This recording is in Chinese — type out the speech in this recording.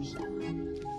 为？